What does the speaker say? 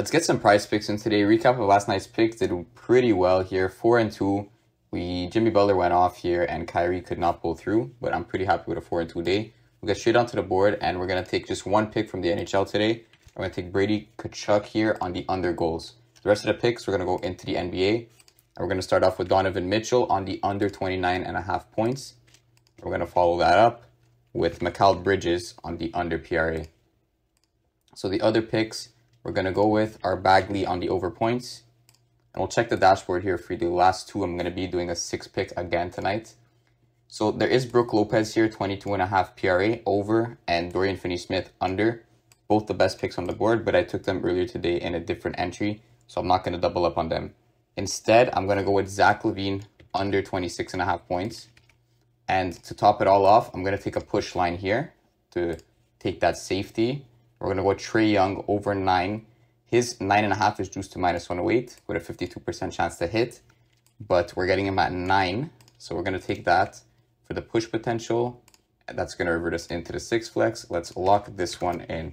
Let's get some PrizePicks in today. Recap of last night's picks did pretty well here. Four and two. We Jimmy Butler went off here and Kyrie could not pull through, but I'm pretty happy with a four and two day. We'll get straight onto the board and we're gonna take just one pick from the NHL today. I'm gonna take Brady Tkachuk here on the under goals. The rest of the picks we're gonna go into the NBA. And we're gonna start off with Donovan Mitchell on the under 29 and a half points. We're gonna follow that up with Mikal Bridges on the under PRA. So the other picks we're going to go with our Bagley on the over points. And we'll check the dashboard here for the last two. I'm going to be doing a six pick again tonight. So there is Brook Lopez here, 22 and a half PRA over, and Dorian Finney-Smith under. Both the best picks on the board, but I took them earlier today in a different entry, so I'm not going to double up on them. Instead, I'm going to go with Zach LaVine under 26 and a half points. And to top it all off, I'm going to take a push line here to take that safety we're going to go Trae Young over 9. His 9.5 is juiced to minus 108 with a 52% chance to hit. But we're getting him at 9. So we're going to take that for the push potential. That's going to revert us into the 6 flex. Let's lock this one in.